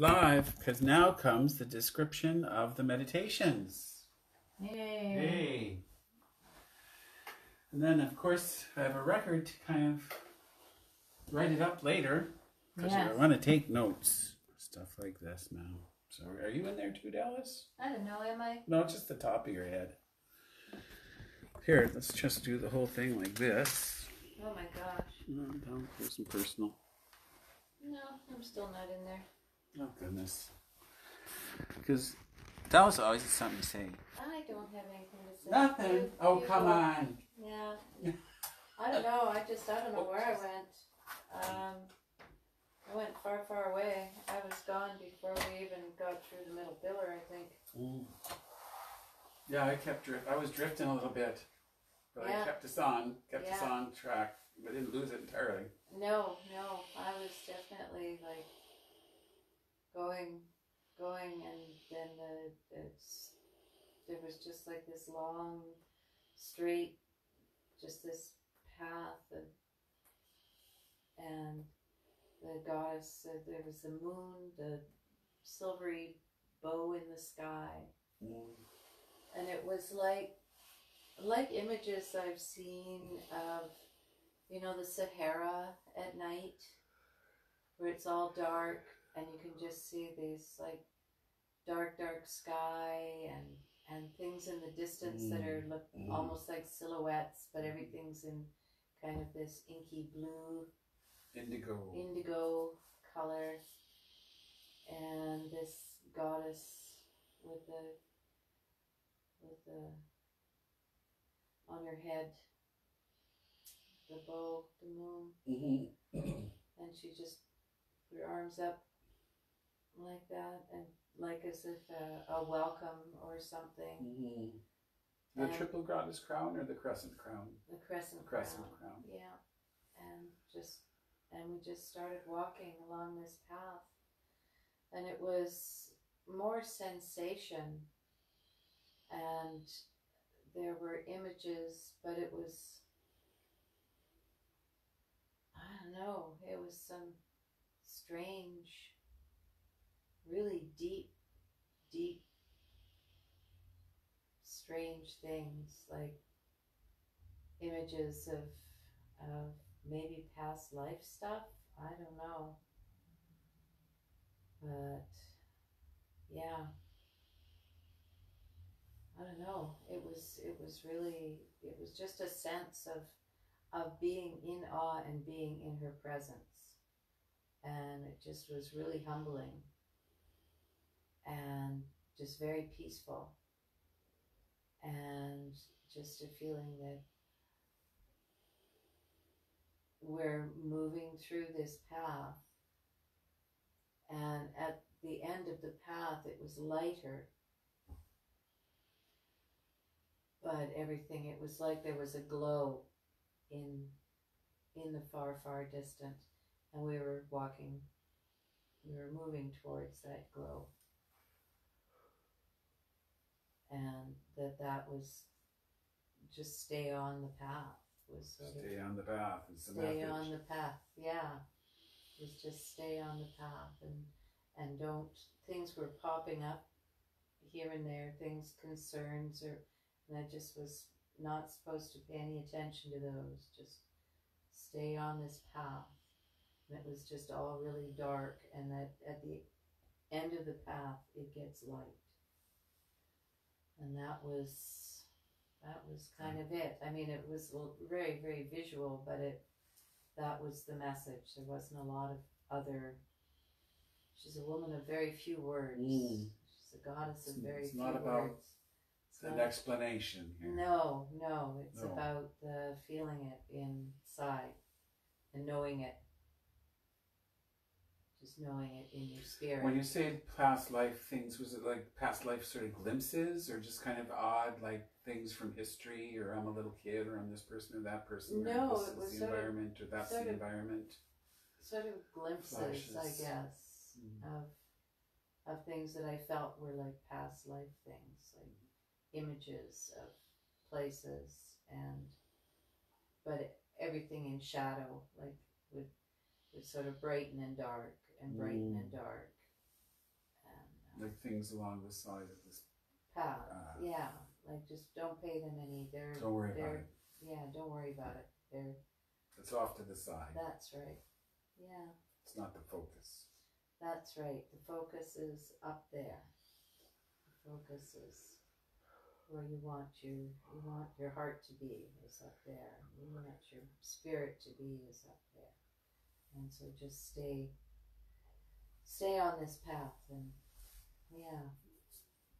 live because now comes the description of the meditations. Yay. Hey. And then, of course, I have a record to kind of write it up later because Yes. I want to take notes. Stuff like this now. So, are you in there too, Dallas? I don't know, am I? No, just the top of your head. Here, let's just do the whole thing like this. Oh my gosh. No, down close and personal. No, I'm still not in there. Oh, goodness. Because that was always something to say. I don't have anything to say. Nothing. You- Oh, you come go. on. Yeah. I don't know. I just, I don't know where I went. Um, I went far, far away. I was gone before we even got through the middle pillar, I think. Mm. Yeah, I kept drift. I was drifting a little bit, but I kept us on, kept us on track. I didn't lose it entirely. No, no. I was definitely like going, going, and then the, it's, there was just like this long, straight, just this path, and, and the goddess, uh, there was the moon, the silvery bow in the sky, and it was like like images I've seen of you know the Sahara at night where it's all dark and you can just see these like dark dark sky and and things in the distance that are look Mm. almost like silhouettes but everything's in kind of this inky blue Indigo. indigo color and this goddess with the with the on her head the bow the moon Mm-hmm. and she just put her arms up like that and like as if a, a welcome or something Mm-hmm. The And- triple goddess crown or the crescent crown? the crescent, Crescent crown. crown. Yeah, and just and we just started walking along this path, and it was more sensation, and there were images, but it was I don't know. It was some strange, really deep, deep, strange things like images of of maybe past life stuff. I don't know. But yeah. I don't know. It was it was really it was just a sense of of being in awe and being in her presence. And it just was really humbling and just very peaceful. And just a feeling that we're moving through this path. And at the end of the path it was lighter. But everything it was like there was a glow in in the far far distant and we were walking we were moving towards that glow and that that was just stay on the path was sort of Stay on the path. Is the stay message. on the path yeah was just stay on the path and and don't things were popping up here and there things concerns or and i just was not supposed to pay any attention to those just stay on this path and it was just all really dark and that at the end of the path it gets light and that was that was kind of it. I mean it was very very visual but it that was the message. There wasn't a lot of other she's a woman of very few words. Mm. she's a goddess of very it's few not about words. It's An not- explanation here. no no. It's No. about the feeling it inside and knowing it just knowing it in your spirit When you say past life things, was it like past life sort of glimpses or just kind of odd, like things from history or I'm a little kid or I'm this person or that person No, or this it is was the sort of- environment or that's the of- environment? sort of glimpses i guess Mm. of of things that I felt were like past life things, like images of places and but everything in shadow, like would would sort of brighten and dark and brighten and dark like things along the side of this. path. Ah. yeah, like just don't pay them any. They're Don't worry about they're it. yeah, don't worry about it. They're It's off to the side. that's right. Yeah, It's not the focus. that's right. The focus is up there. The focus is where you want your you want your heart to be is up there. You want your spirit to be is up there. And so just stay stay on this path and yeah,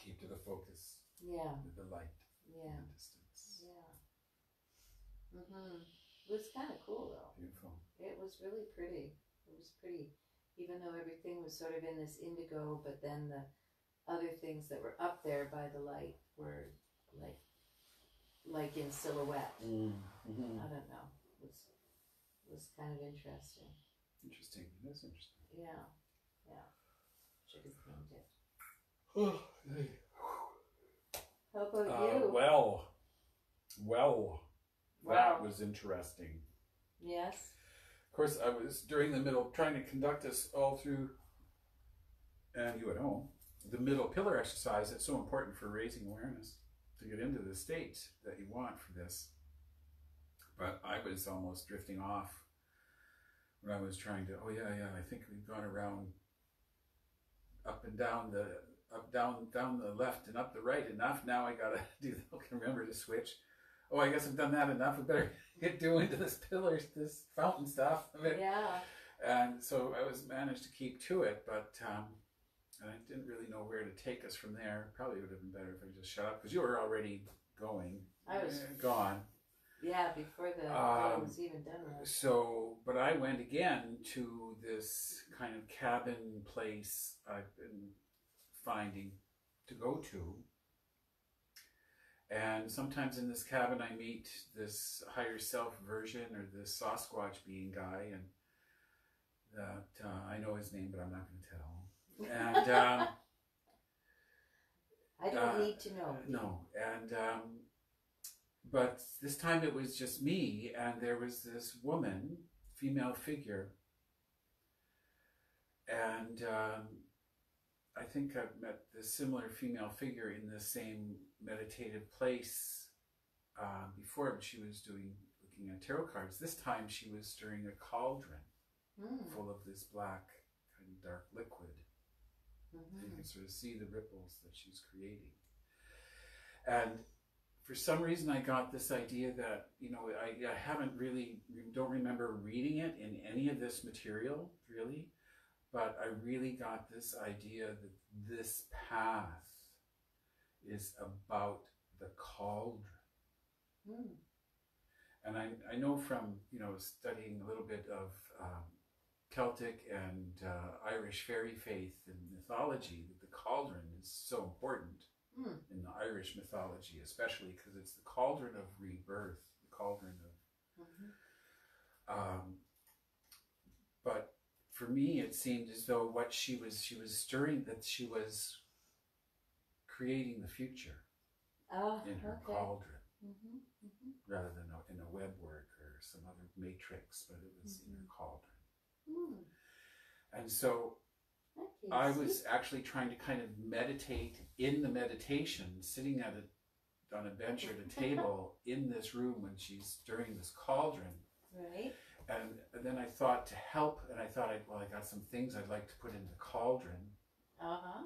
Keep to the focus. yeah, The light. yeah. In the distance. Yeah. Mm-hmm. It was kind of cool though. Beautiful. It was really pretty. It was pretty, even though everything was sort of in this indigo, but then the other things that were up there by the light were like, like in silhouette. Mm-hmm. I don't know. It was it was kind of interesting. Interesting. That's interesting. Yeah, yeah. Should have painted it. How about Uh, you? well, well, that Wow. was interesting. yes. Of course, I was during the middle trying to conduct us all through, and you at home, the middle pillar exercise that's so important for raising awareness to get into the state that you want for this. But I was almost drifting off when I was trying to. Oh yeah, yeah. I think we've gone around up and down the up down down the left and up the right enough. Now I gotta do. I can remember to switch. Oh, I guess I've done that enough. I better get doing to this pillars, this fountain stuff. I mean, Yeah. and so I was managed to keep to it, but um, and I didn't really know where to take us from there. Probably would have been better if I just shut up because you were already going. I was- eh, gone. Yeah, before the Um, was even done with. So, but I went again to this kind of cabin place I've been finding to go to. And sometimes in this cabin, I meet this higher self version or this Sasquatch being guy, and that uh, I know his name, but I'm not going to tell. And um, I don't uh, need to know. no, and um, but this time it was just me, and there was this woman, female figure, and um, I think I've met this similar female figure in the same meditative place uh, before, but she was doing looking at tarot cards. This time she was stirring a cauldron Mm. full of this black kind of dark liquid. You Mhm. can sort of see the ripples that she's creating. And for some reason, I got this idea that, you know, I, I haven't really, don't remember reading it in any of this material, really, but I really got this idea that this path is about the cauldron. Mm. And I, I know from, you know, studying a little bit of um, Celtic and uh, Irish fairy faith and mythology that the cauldron is so important Mm. in the Irish mythology, especially because it's the cauldron of rebirth, the cauldron of. Mhm. Um, but for me, it seemed as though what she was, she was stirring that she was creating the future Ah, in her okay. cauldron Mhm. Mhm. rather than a, in a web work or some other matrix, but it was in her cauldron. Mm. And so Okay, I see? was actually trying to kind of meditate in the meditation, sitting at a on a bench or at a table in this room when she's stirring this cauldron. right. And, and then I thought to help, and I thought, I, well, I got some things I'd like to put in the cauldron. Uh huh.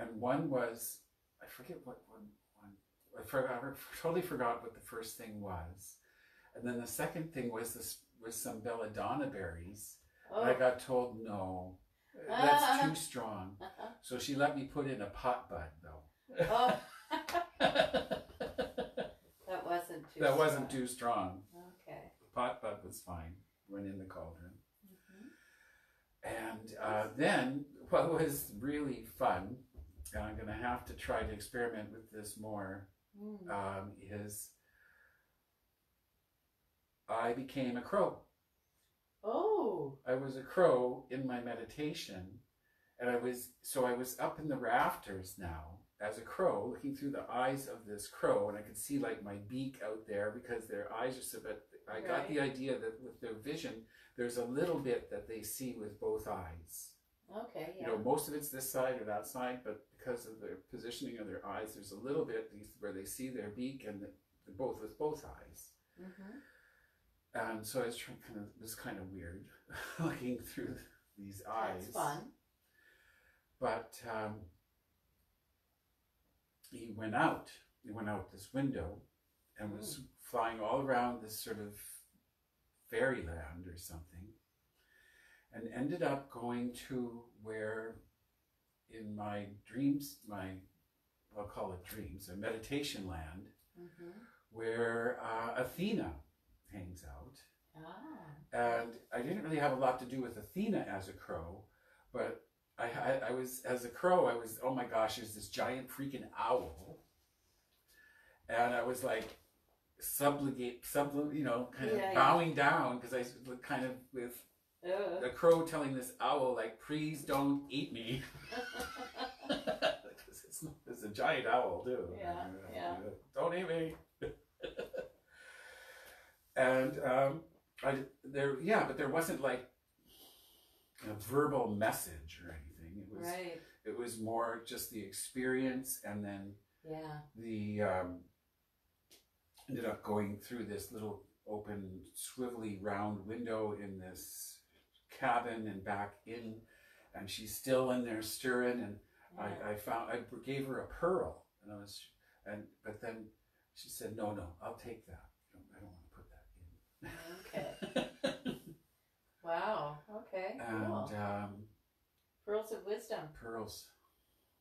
And one was, I forget what one, one I forgot, I totally forgot what the first thing was. And then the second thing was this was some belladonna berries. Oh. And I got told no, that's too strong. So she let me put in a pot bud though. oh. that wasn't too. that wasn't strong. too strong. Okay. Pot bud was fine. Went in the cauldron. Mhm. And uh, then what was really fun, and I'm going to have to try to experiment with this more, Mm. um, is I became a crow. Oh. I was a crow in my meditation, and I was so I was up in the rafters now as a crow, looking through the eyes of this crow, and I could see like my beak out there because their eyes are so. But I got the idea that with their vision, there's a little bit that they see with both eyes. Okay. Yeah. You know, most of it's this side or that side, but because of the positioning of their eyes, there's a little bit where they see their beak and the, the both with both eyes. Mhm. And so it's tr- kind of it was kind of weird looking through these eyes. That's fun. But um, he went out. He went out this window and was flying all around this sort of fairyland or something, and ended up going to where, in my dreams, my I'll call it dreams, a meditation land Mhm. where uh, Athena hangs out. Ah. And I didn't really have a lot to do with Athena as a crow, but I, I, I was, as a crow, I was, oh my gosh, there's this giant freaking owl. And I was like, subligate, subli, you know, kind of Yeah, yeah. bowing down because I was kind of with Ugh. a crow telling this owl, like, please don't eat me. Because it's, it's a giant owl, too. Yeah, yeah. Don't eat me. and um, I there, yeah, but there wasn't like a verbal message or anything. It was right. it was more just the experience, and then Yeah. the um, ended up going through this little open swivelly round window in this cabin and back in and she's still in there stirring and yeah. I, I found I gave her a pearl and I was and but then she said no no I'll take that I don't, I don't want to put that in Wow. Okay. and Cool. um, Pearls of wisdom. pearls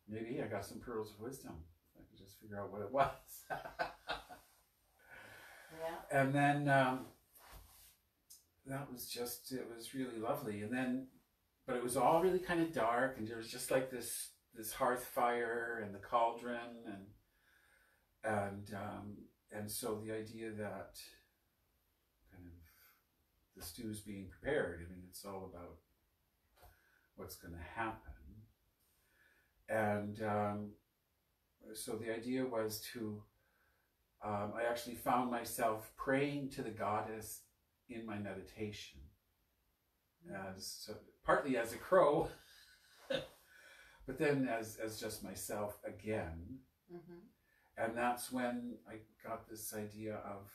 maybe I got some pearls of wisdom I could just figure out what it was Yeah. and then um, that was just it was really lovely and then but it was all really kind of dark and there was just like this this hearth fire and the cauldron and and um, and so the idea that the stew's being prepared i mean it's all about what's going to happen and um, so the idea was to um, I actually found myself praying to the goddess in my meditation, as so, partly as a crow, but then as as just myself again. Mm-hmm. And that's when I got this idea of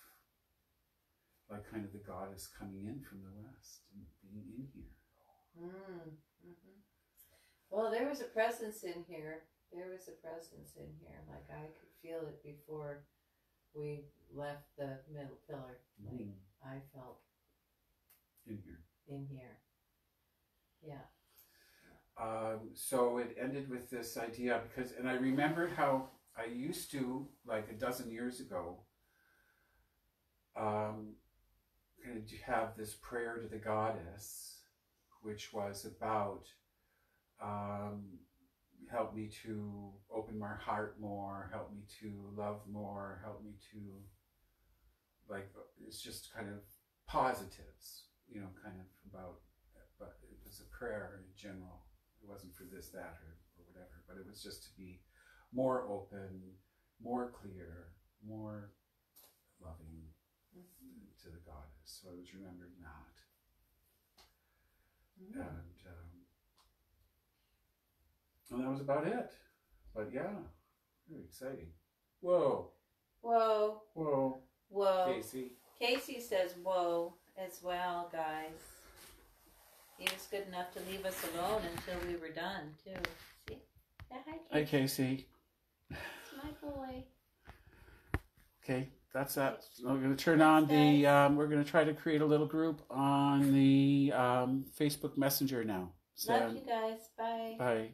like kind of the goddess coming in from the west and being in here. Mm, hmm Well, there was a presence in here. There was a presence in here. Like I could feel it before we left the middle pillar. Like Mm, I felt in here. in here. Yeah. Um, so it ended with this idea because, and I remembered how I used to, like a dozen years ago, um, kind of have this prayer to the goddess, which was about um, help me to open my heart more, help me to love more, help me to, like, it's just kind of positives, you know, kind of about, but it was a prayer in general it wasn't for this, that, or, or whatever, but it was just to be more open, more clear, more loving. To the goddess. So I was remembering that, Mm. and um, and that was about it. But yeah, very exciting. Whoa, Whoa. whoa, Whoa. Casey. Casey says whoa as well, guys. He was good enough to leave us alone until we were done, too. See? Yeah, hi, Hi, Casey. Casey. It's my boy. Okay, that's that. We're going to turn on the. Um, we're going to try to create a little group on the um, Facebook Messenger now. So, Love you guys. Bye. bye.